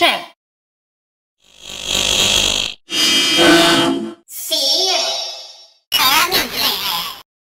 Check.